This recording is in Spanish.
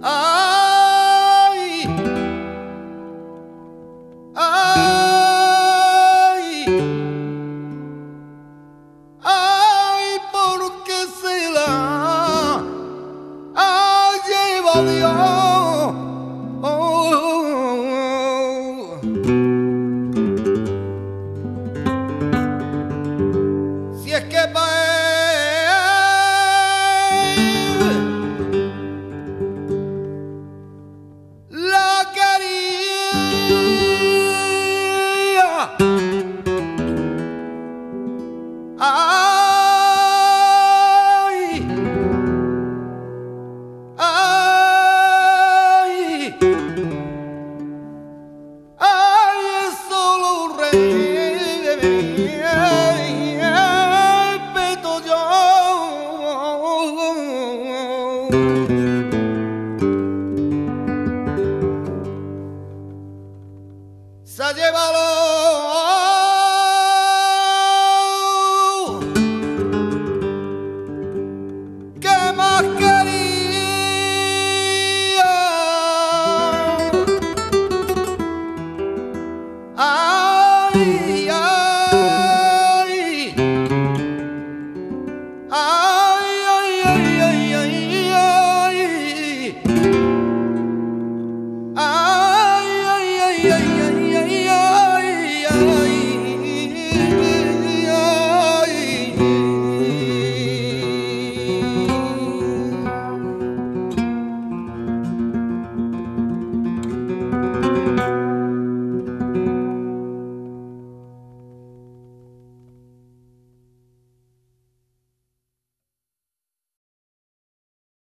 Ay, ay, ay, por qué se la ha Dios. I ah.